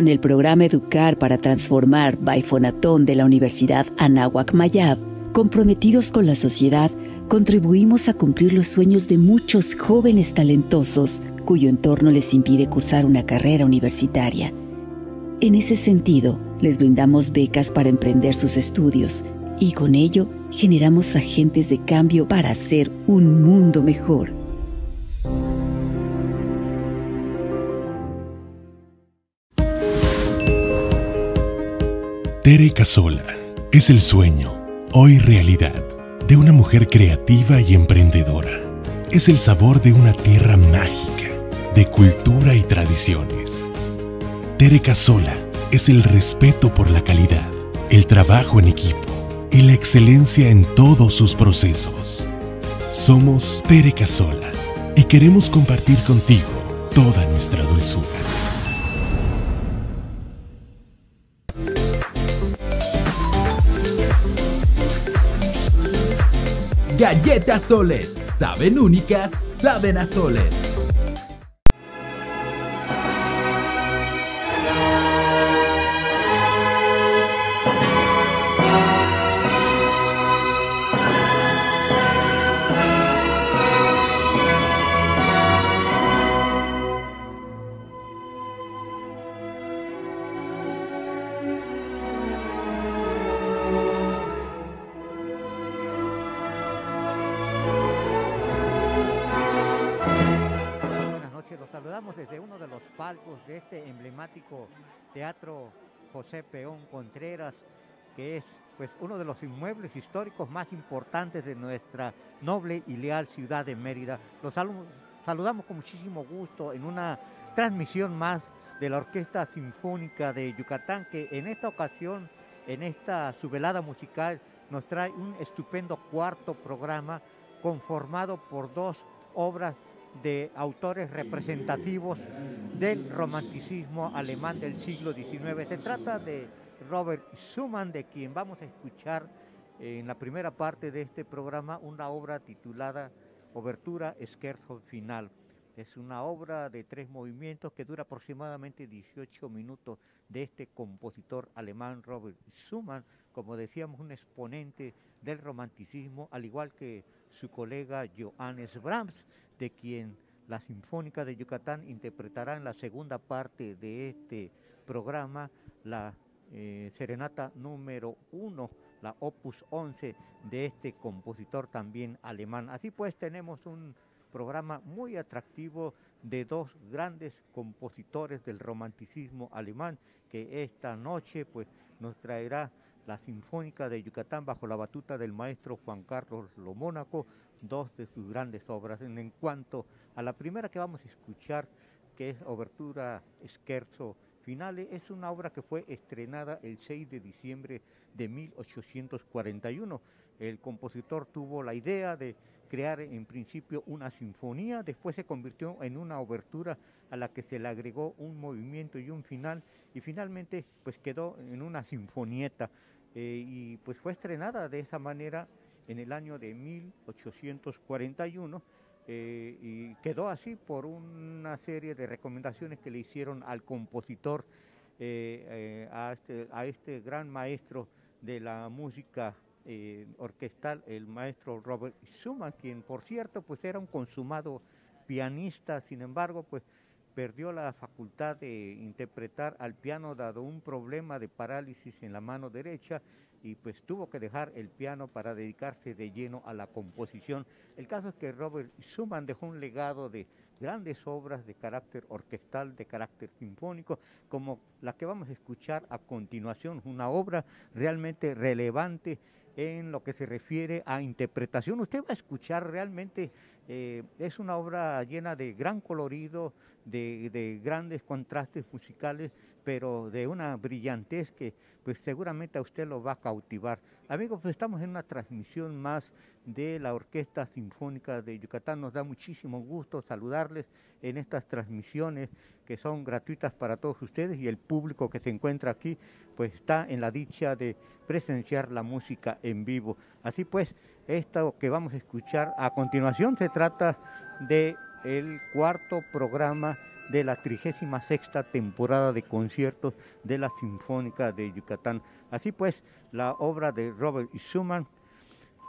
Con el programa Educar para Transformar Baifonatón de la Universidad Anáhuac Mayab, comprometidos con la sociedad, contribuimos a cumplir los sueños de muchos jóvenes talentosos cuyo entorno les impide cursar una carrera universitaria. En ese sentido, les brindamos becas para emprender sus estudios y con ello generamos agentes de cambio para hacer un mundo mejor. Tere Casola es el sueño, hoy realidad, de una mujer creativa y emprendedora. Es el sabor de una tierra mágica, de cultura y tradiciones. Tere Casola es el respeto por la calidad, el trabajo en equipo y la excelencia en todos sus procesos. Somos Tere Casola y queremos compartir contigo toda nuestra dulzura. Galletas Soles, saben únicas, saben a soles. José Peón Contreras, que es pues uno de los inmuebles históricos más importantes de nuestra noble y leal ciudad de Mérida. Los saludamos con muchísimo gusto en una transmisión más de la Orquesta Sinfónica de Yucatán, que en esta ocasión, en esta subvelada musical, nos trae un estupendo cuarto programa conformado por dos obras de autores representativos del romanticismo alemán del siglo XIX. Se trata de Robert Schumann, de quien vamos a escuchar en la primera parte de este programa una obra titulada Obertura Scherzo Final. Es una obra de tres movimientos que dura aproximadamente 18 minutos de este compositor alemán Robert Schumann, como decíamos, un exponente del romanticismo, al igual que su colega Johannes Brahms, de quien la Sinfónica de Yucatán interpretará en la segunda parte de este programa la eh, serenata número uno, la opus 11 de este compositor también alemán. Así pues tenemos un programa muy atractivo de dos grandes compositores del romanticismo alemán que esta noche pues nos traerá la Sinfónica de Yucatán bajo la batuta del maestro Juan Carlos Lomónaco, dos de sus grandes obras. En, cuanto a la primera que vamos a escuchar, que es Obertura Scherzo Finale, es una obra que fue estrenada el 6 de diciembre de 1841. El compositor tuvo la idea de crear en principio una sinfonía, después se convirtió en una obertura a la que se le agregó un movimiento y un final y finalmente pues quedó en una sinfonieta eh, y pues fue estrenada de esa manera en el año de 1841 eh, y quedó así por una serie de recomendaciones que le hicieron al compositor, eh, a, este, a, este, gran maestro de la música orquestal, el maestro Robert Schumann, quien por cierto pues era un consumado pianista, sin embargo pues perdió la facultad de interpretar al piano dado un problema de parálisis en la mano derecha y pues tuvo que dejar el piano para dedicarse de lleno a la composición. El caso es que Robert Schumann dejó un legado de grandes obras de carácter orquestal, de carácter sinfónico, como la que vamos a escuchar a continuación, una obra realmente relevante en lo que se refiere a interpretación. Usted va a escuchar realmente, eh, es una obra llena de gran colorido, de, grandes contrastes musicales, pero de una brillantez que pues seguramente a usted lo va a cautivar. Amigos, pues estamos en una transmisión más de la Orquesta Sinfónica de Yucatán. Nos da muchísimo gusto saludarles en estas transmisiones que son gratuitas para todos ustedes y el público que se encuentra aquí pues está en la dicha de presenciar la música en vivo. Así pues, esto que vamos a escuchar a continuación se trata de el cuarto programa de la 36 temporada de conciertos de la Sinfónica de Yucatán. Así pues, la obra de Robert Schumann,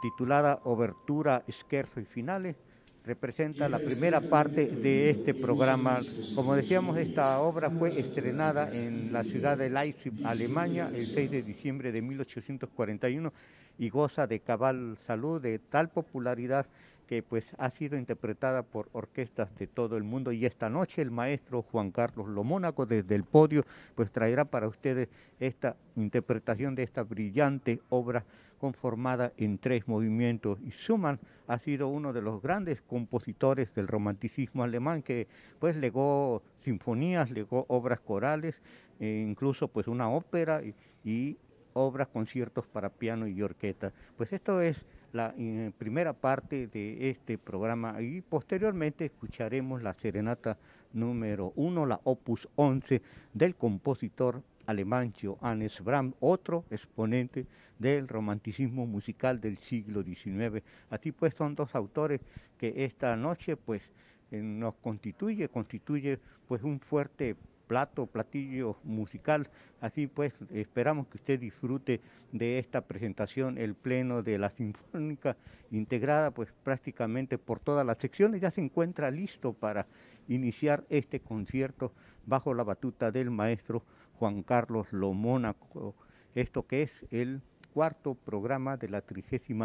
titulada Obertura, Scherzo y Finales, representa la primera parte de este programa. Como decíamos, esta obra fue estrenada en la ciudad de Leipzig, Alemania, el 6 de diciembre de 1841 y goza de cabal salud, de tal popularidad que pues ha sido interpretada por orquestas de todo el mundo. Y esta noche el maestro Juan Carlos Lomónaco desde el podio pues traerá para ustedes esta interpretación de esta brillante obra conformada en tres movimientos. Y Schumann ha sido uno de los grandes compositores del romanticismo alemán que pues legó sinfonías, legó obras corales, e incluso pues una ópera y, y obras, conciertos para piano y orquesta. Pues esto es la primera parte de este programa y posteriormente escucharemos la serenata número uno, la opus 11 del compositor alemán Johannes Brahms, otro exponente del romanticismo musical del siglo XIX. Así pues son dos autores que esta noche pues eh, nos constituye, constituye pues un fuerte plato, platillo musical. Así pues, esperamos que usted disfrute de esta presentación, el pleno de la Sinfónica integrada pues prácticamente por todas las secciones. Ya se encuentra listo para iniciar este concierto bajo la batuta del maestro Juan Carlos Lomónaco. Esto que es el cuarto programa de la 36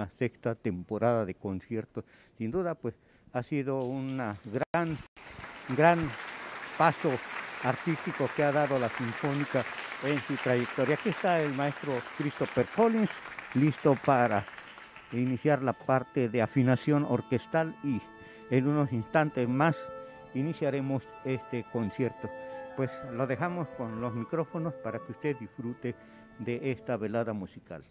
temporada de conciertos. Sin duda, pues ha sido una gran, gran paso artístico que ha dado la Sinfónica en su trayectoria. Aquí está el maestro Christopher Collins, listo para iniciar la parte de afinación orquestal y en unos instantes más iniciaremos este concierto. Pues lo dejamos con los micrófonos para que usted disfrute de esta velada musical.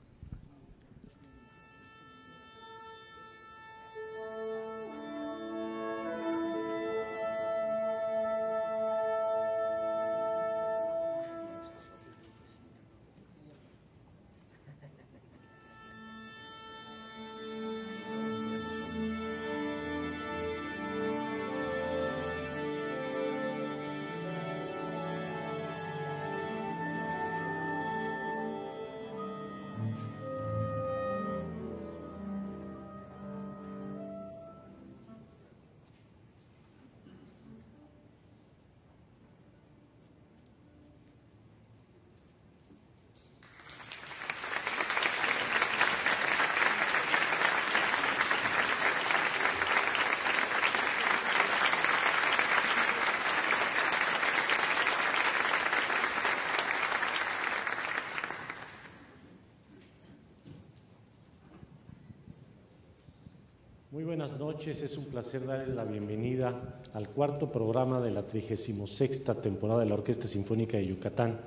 Buenas noches, es un placer darle la bienvenida al cuarto programa de la 36 temporada de la Orquesta Sinfónica de Yucatán.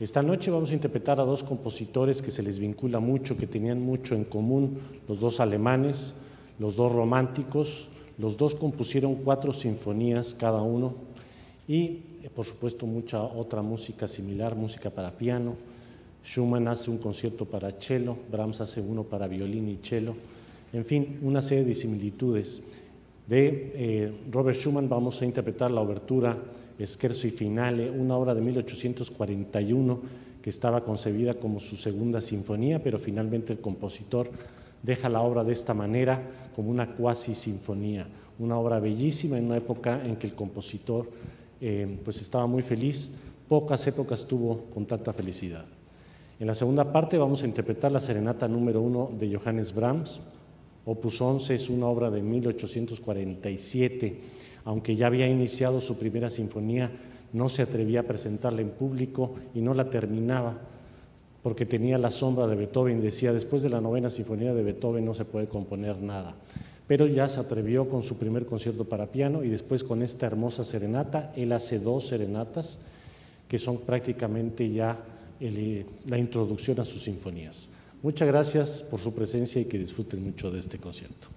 Esta noche vamos a interpretar a dos compositores que se les vincula mucho, que tenían mucho en común, los dos alemanes, los dos románticos, los dos compusieron cuatro sinfonías cada uno y eh, por supuesto mucha otra música similar, música para piano. Schumann hace un concierto para cello, Brahms hace uno para violín y cello en fin, una serie de similitudes. De eh, Robert Schumann vamos a interpretar la obertura Scherzo y Finale, una obra de 1841 que estaba concebida como su segunda sinfonía, pero finalmente el compositor deja la obra de esta manera como una cuasi sinfonía, una obra bellísima en una época en que el compositor eh, pues estaba muy feliz, pocas épocas tuvo con tanta felicidad. En la segunda parte vamos a interpretar la serenata número uno de Johannes Brahms, Opus 11 es una obra de 1847. Aunque ya había iniciado su primera sinfonía, no se atrevía a presentarla en público y no la terminaba porque tenía la sombra de Beethoven. Decía, después de la novena sinfonía de Beethoven no se puede componer nada. Pero ya se atrevió con su primer concierto para piano y después con esta hermosa serenata. Él hace dos serenatas que son prácticamente ya la introducción a sus sinfonías. Muchas gracias por su presencia y que disfruten mucho de este concierto.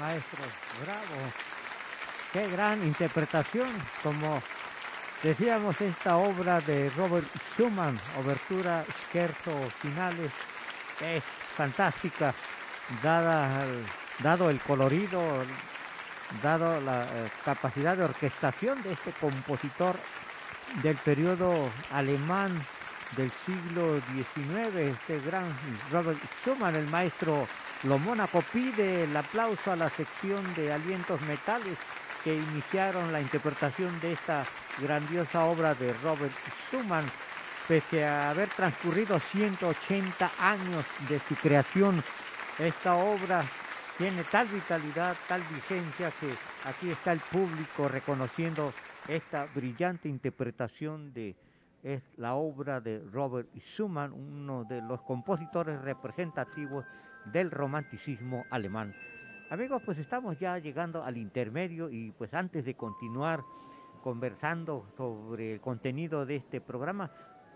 Maestro, bravo. Qué gran interpretación, como decíamos, esta obra de Robert Schumann, Obertura Scherzo Finales, es fantástica, dado el colorido, dado la eh, capacidad de orquestación de este compositor del periodo alemán del siglo XIX, este gran Robert Schumann, el maestro Lomónaco, pide el aplauso a la sección de alientos metales que iniciaron la interpretación de esta grandiosa obra de Robert Schumann, pese a haber transcurrido 180 años de su creación. Esta obra tiene tal vitalidad, tal vigencia que aquí está el público reconociendo esta brillante interpretación de es la obra de Robert Schumann, uno de los compositores representativos del romanticismo alemán. Amigos, pues estamos ya llegando al intermedio y pues antes de continuar conversando sobre el contenido de este programa,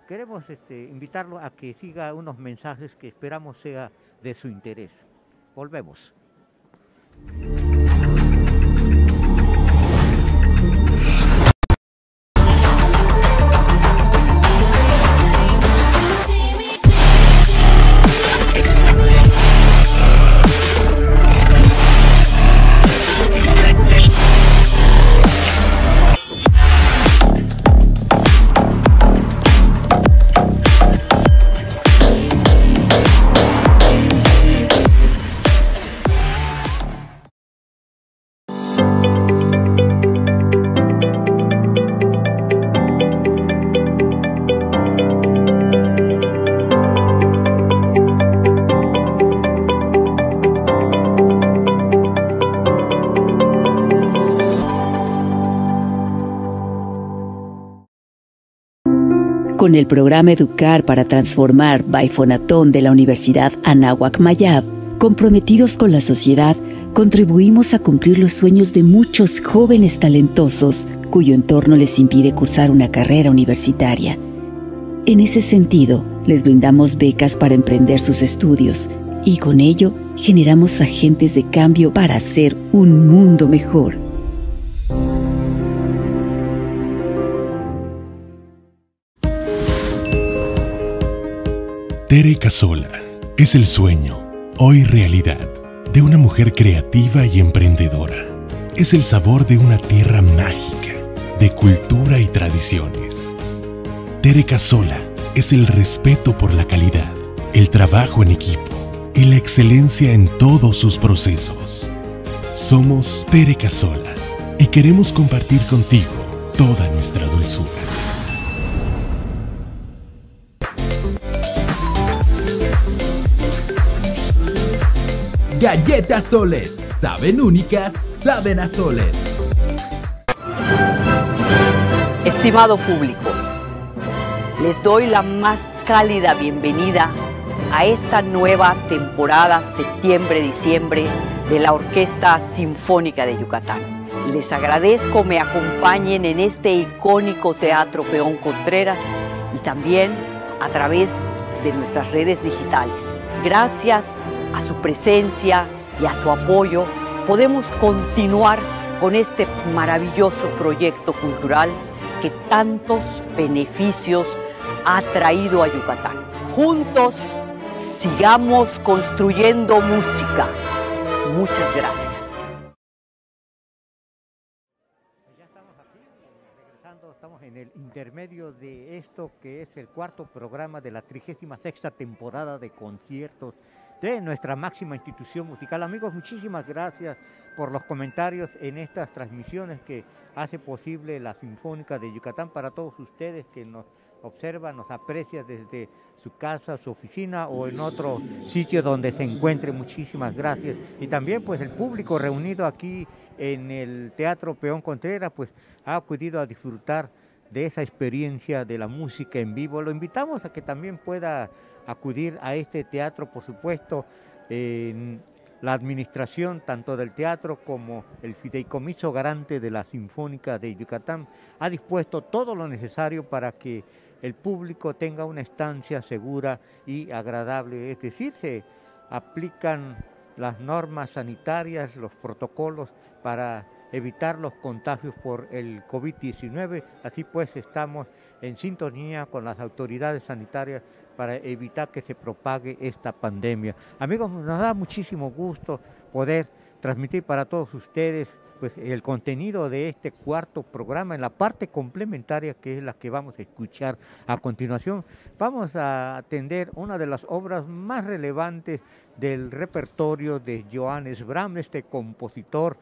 queremos este, invitarlo a que siga unos mensajes que esperamos sea de su interés. Volvemos. El programa Educar para Transformar Baifonatón de la Universidad Anáhuac Mayab, comprometidos con la sociedad, contribuimos a cumplir los sueños de muchos jóvenes talentosos cuyo entorno les impide cursar una carrera universitaria. En ese sentido, les brindamos becas para emprender sus estudios y con ello generamos agentes de cambio para hacer un mundo mejor. Tere Casola es el sueño, hoy realidad, de una mujer creativa y emprendedora. Es el sabor de una tierra mágica, de cultura y tradiciones. Tere Casola es el respeto por la calidad, el trabajo en equipo y la excelencia en todos sus procesos. Somos Tere Casola y queremos compartir contigo toda nuestra dulzura. Galletas Soles. Saben únicas, saben a soles. Estimado público, les doy la más cálida bienvenida a esta nueva temporada septiembre-diciembre de la Orquesta Sinfónica de Yucatán. Les agradezco me acompañen en este icónico Teatro Peón Contreras y también a través de nuestras redes digitales. Gracias a su presencia y a su apoyo, podemos continuar con este maravilloso proyecto cultural que tantos beneficios ha traído a Yucatán. Juntos sigamos construyendo música. Muchas gracias. Estamos en el intermedio de esto que es el cuarto programa de la 36 temporada de conciertos de nuestra máxima institución musical. Amigos, muchísimas gracias por los comentarios en estas transmisiones que hace posible la Sinfónica de Yucatán para todos ustedes que nos observan, nos aprecian desde su casa, su oficina o en otro sitio donde se encuentre. Muchísimas gracias. Y también pues el público reunido aquí en el Teatro Peón Contreras pues ha acudido a disfrutar de esa experiencia de la música en vivo. Lo invitamos a que también pueda acudir a este teatro, por supuesto, la administración tanto del teatro como el Fideicomiso Garante de la Sinfónica de Yucatán ha dispuesto todo lo necesario para que el público tenga una estancia segura y agradable. Es decir, se aplican las normas sanitarias, los protocolos para evitar los contagios por el COVID-19. Así pues, estamos en sintonía con las autoridades sanitarias para evitar que se propague esta pandemia. Amigos, nos da muchísimo gusto poder transmitir para todos ustedes pues, el contenido de este cuarto programa en la parte complementaria que es la que vamos a escuchar a continuación. Vamos a atender una de las obras más relevantes del repertorio de Johannes Brahms, este compositor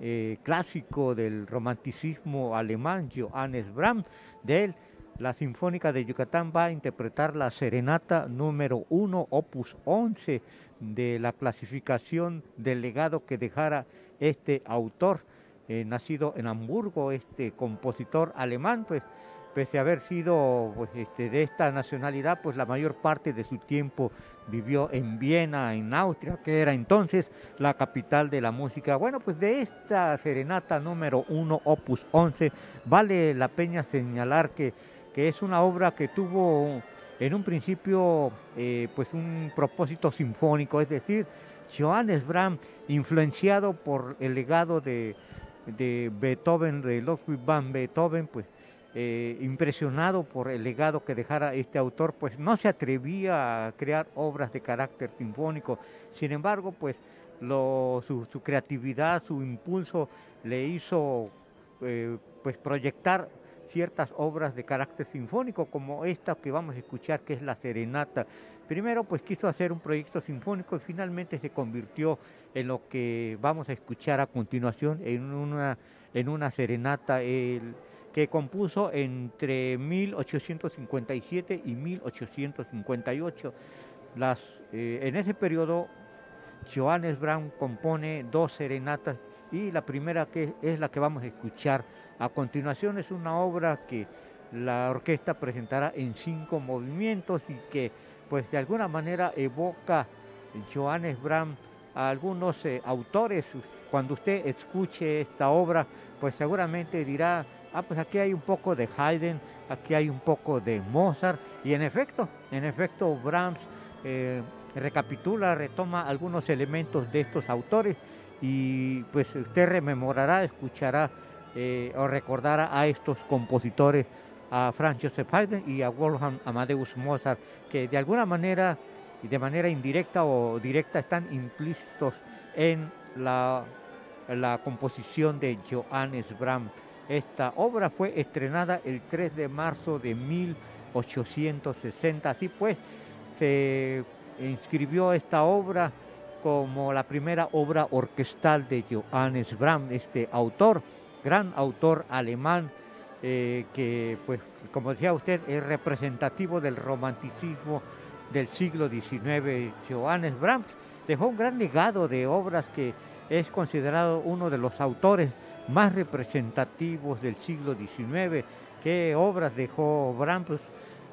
eh, clásico del romanticismo alemán, Johannes Brahms, de él. La Sinfónica de Yucatán va a interpretar la serenata número 1, opus 11, de la clasificación del legado que dejara este autor, eh, nacido en Hamburgo, este compositor alemán, pues pese a haber sido pues, este, de esta nacionalidad, pues la mayor parte de su tiempo vivió en Viena, en Austria, que era entonces la capital de la música. Bueno, pues de esta serenata número 1, opus 11, vale la pena señalar que, que es una obra que tuvo en un principio eh, pues un propósito sinfónico, es decir, Johannes Brahms, influenciado por el legado de, de Beethoven, de Ludwig van Beethoven, pues eh, impresionado por el legado que dejara este autor, pues no se atrevía a crear obras de carácter sinfónico. Sin embargo, pues su, creatividad, su impulso le hizo eh, pues proyectar ciertas obras de carácter sinfónico, como esta que vamos a escuchar, que es la Serenata. Primero, pues quiso hacer un proyecto sinfónico y finalmente se convirtió en lo que vamos a escuchar a continuación, en una, en una serenata que compuso entre 1857 y 1858. Las, eh, en ese periodo, Johannes Brown compone dos serenatas y la primera que es la que vamos a escuchar a continuación es una obra que la orquesta presentará en cinco movimientos y que pues de alguna manera evoca Johannes Brahms a algunos eh, autores. Cuando usted escuche esta obra, pues seguramente dirá, ah, pues aquí hay un poco de Haydn, aquí hay un poco de Mozart, y en efecto, en efecto Brahms eh, recapitula, retoma algunos elementos de estos autores y pues usted rememorará, escuchará eh, o recordará a estos compositores, a Franz Joseph Haydn y a Wolfgang Amadeus Mozart, que de alguna manera y de manera indirecta o directa están implícitos en la, la composición de Johannes Brahms. Esta obra fue estrenada el 3 de marzo de 1860. Así pues, se inscribió esta obra como la primera obra orquestal de Johannes Brahms, este autor, gran autor alemán, eh, que, pues, como decía usted, es representativo del romanticismo del siglo XIX. Johannes Brahms dejó un gran legado de obras que es considerado uno de los autores más representativos del siglo XIX. ¿Qué obras dejó Brahms?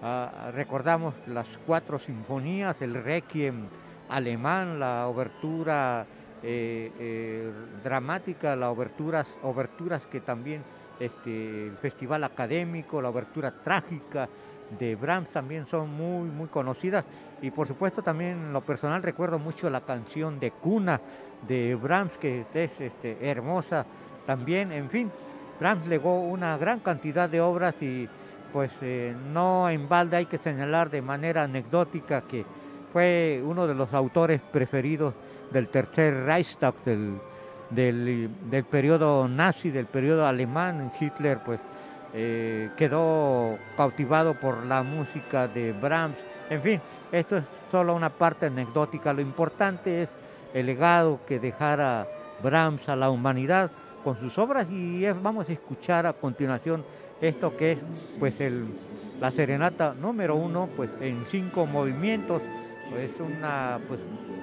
Ah, recordamos las cuatro sinfonías, el Requiem, alemán, la obertura eh, eh, dramática, las oberturas, oberturas que también este, el Festival Académico, la obertura trágica de Brahms también son muy, muy conocidas. Y por supuesto también lo personal recuerdo mucho la canción de Cuna de Brahms, que es este, hermosa también. En fin, Brahms legó una gran cantidad de obras y pues eh, no en balde hay que señalar de manera anecdótica que fue uno de los autores preferidos del tercer Reichstag, del, del, periodo nazi, del periodo alemán. Hitler pues eh, quedó cautivado por la música de Brahms. En fin, esto es solo una parte anecdótica. Lo importante es el legado que dejara Brahms a la humanidad con sus obras y vamos a escuchar a continuación esto que es pues el, la serenata número uno pues en cinco movimientos es una pues,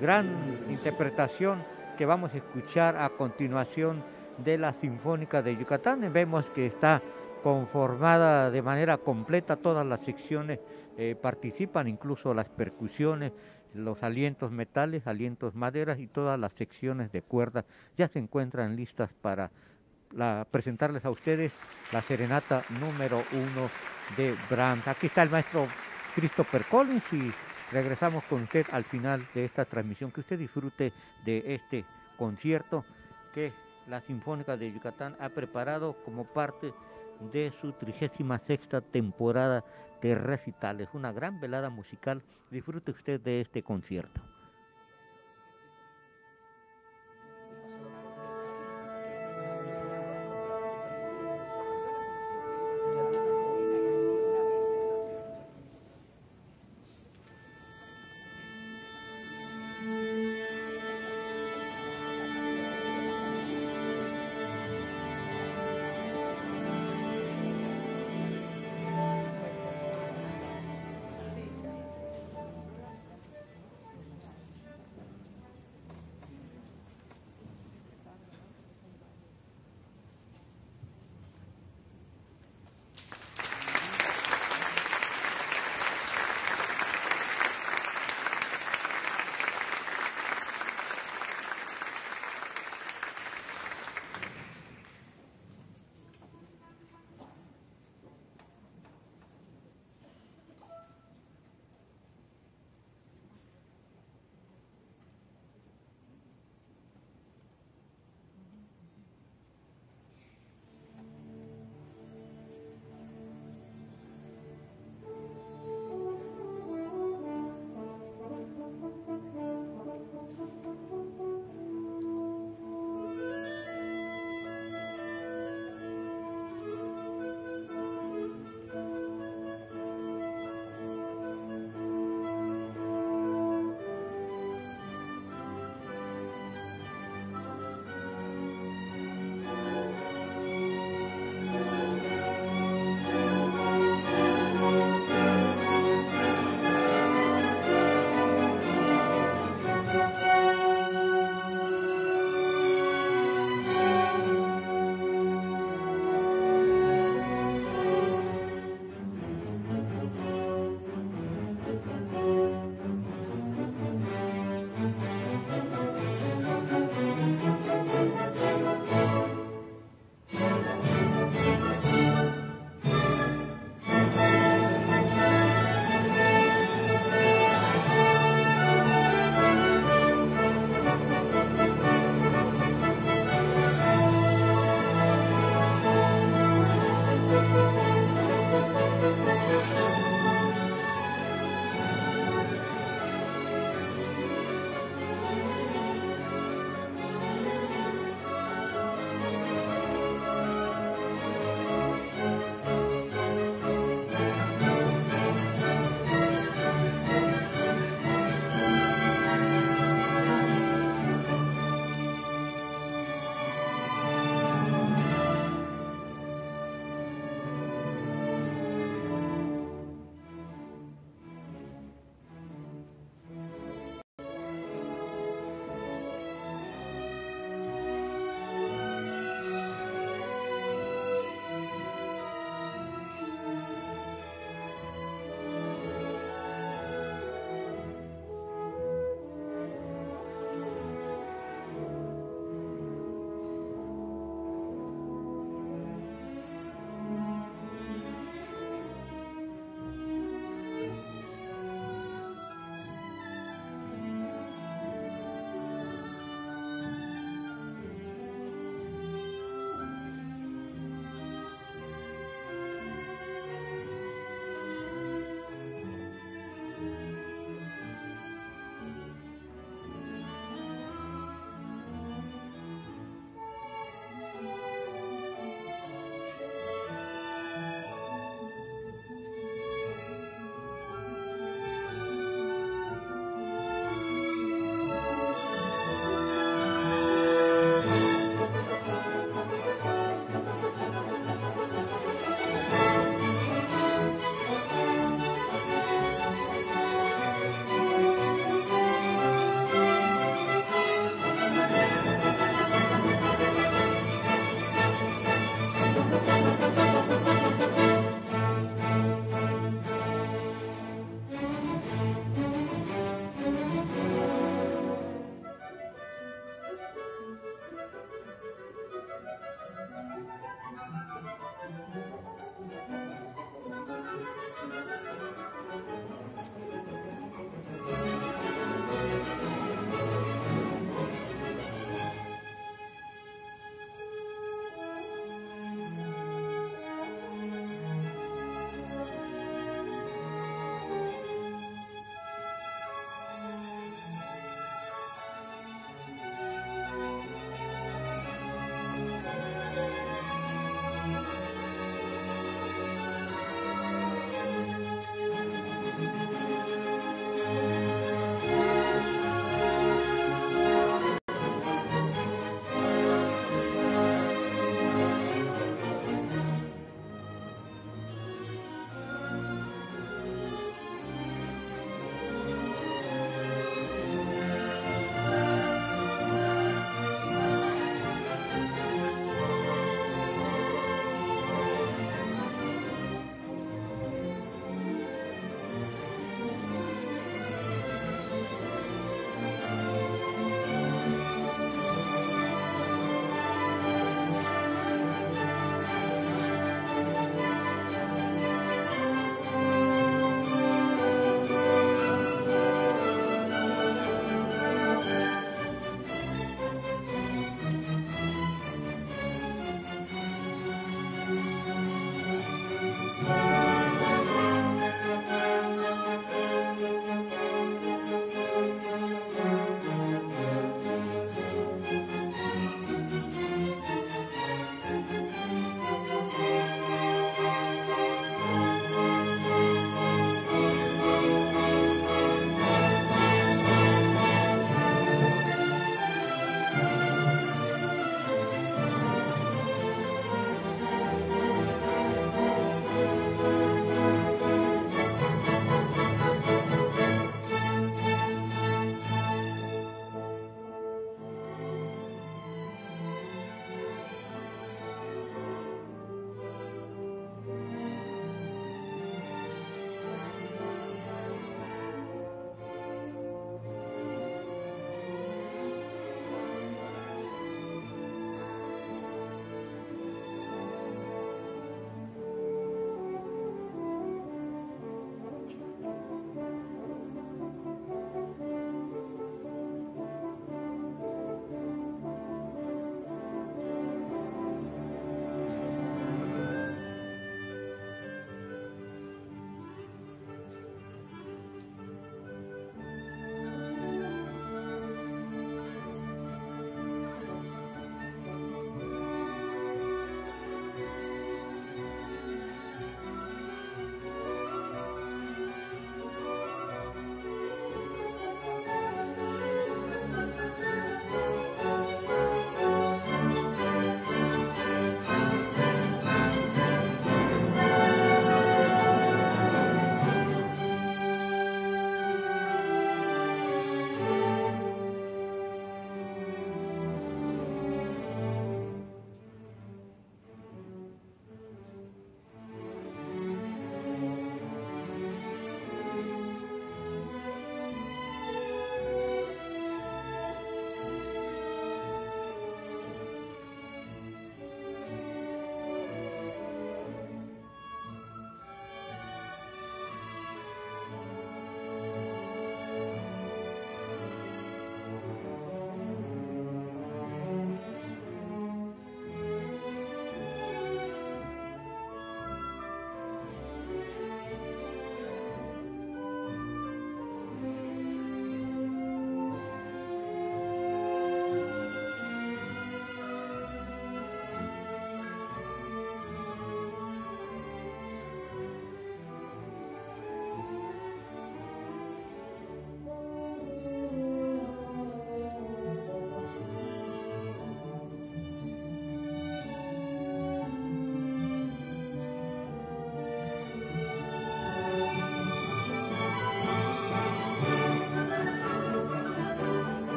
gran interpretación que vamos a escuchar a continuación de la Sinfónica de Yucatán. Vemos que está conformada de manera completa, todas las secciones eh, participan, incluso las percusiones, los alientos metales, alientos maderas y todas las secciones de cuerdas ya se encuentran listas para presentarles a ustedes la serenata número uno de Brahms. Aquí está el maestro Christopher Collins y Regresamos con usted al final de esta transmisión. Que usted disfrute de este concierto que la Sinfónica de Yucatán ha preparado como parte de su 36 temporada de recitales. Una gran velada musical. Disfrute usted de este concierto.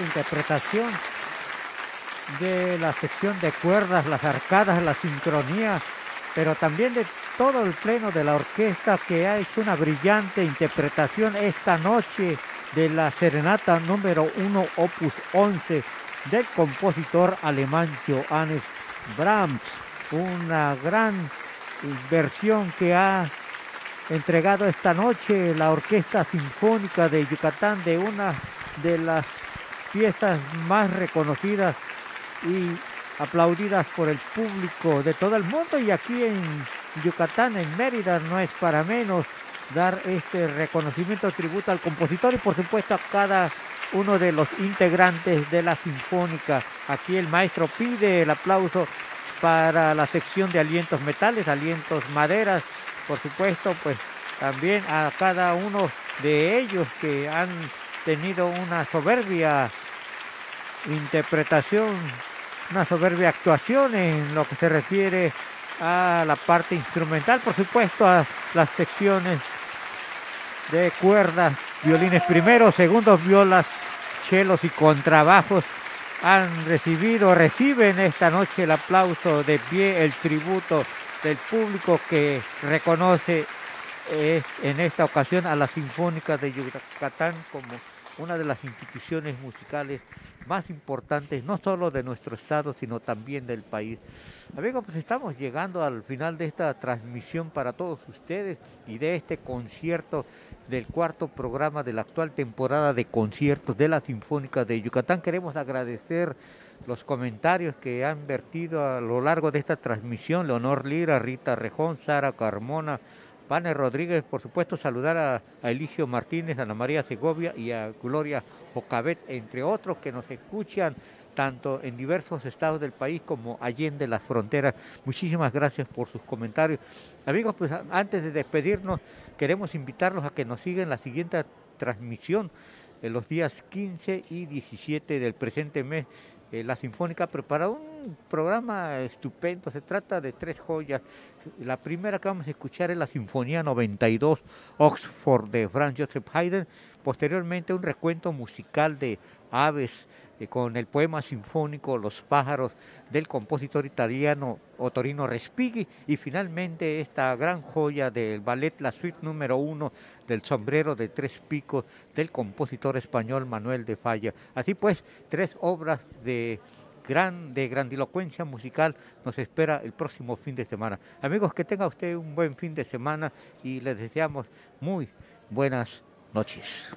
Interpretación de la sección de cuerdas, las arcadas, la sincronía, pero también de todo el pleno de la orquesta que ha hecho una brillante interpretación esta noche de la serenata número 1 opus 11 del compositor alemán Johannes Brahms. Una gran versión que ha entregado esta noche la Orquesta Sinfónica de Yucatán de una de las piezas más reconocidas y aplaudidas por el público de todo el mundo y aquí en Yucatán, en Mérida, no es para menos dar este reconocimiento tributo al compositor y por supuesto a cada uno de los integrantes de la Sinfónica. Aquí el maestro pide el aplauso para la sección de alientos metales, alientos maderas, por supuesto, pues también a cada uno de ellos que han tenido una soberbia interpretación, una soberbia actuación en lo que se refiere a la parte instrumental, por supuesto a las secciones de cuerdas, violines primeros, segundos, violas, chelos y contrabajos han recibido, reciben esta noche el aplauso de pie, el tributo del público que reconoce eh, en esta ocasión a la Sinfónica de Yucatán como una de las instituciones musicales más importantes, no solo de nuestro estado, sino también del país. Amigos, pues estamos llegando al final de esta transmisión para todos ustedes y de este concierto del cuarto programa de la actual temporada de conciertos de la Sinfónica de Yucatán. Queremos agradecer los comentarios que han vertido a lo largo de esta transmisión, Leonor Lira, Rita Rejón, Sara Carmona, Pane Rodríguez, por supuesto, saludar a, Eligio Martínez, a Ana María Segovia y a Gloria Jocabet, entre otros que nos escuchan tanto en diversos estados del país como allende las fronteras. Muchísimas gracias por sus comentarios. Amigos, pues antes de despedirnos, queremos invitarlos a que nos sigan la siguiente transmisión en los días 15 y 17 del presente mes eh, la Sinfónica prepara un programa estupendo. Se trata de tres joyas. La primera que vamos a escuchar es la Sinfonía 92 Oxford de Franz Joseph Haydn. Posteriormente un recuento musical de aves eh, con el poema sinfónico Los pájaros del compositor italiano Otorino Respighi y finalmente esta gran joya del ballet La Suite número uno del sombrero de tres picos del compositor español Manuel de Falla. Así pues, tres obras de gran de grandilocuencia musical nos espera el próximo fin de semana. Amigos, que tenga usted un buen fin de semana y les deseamos muy buenas noches.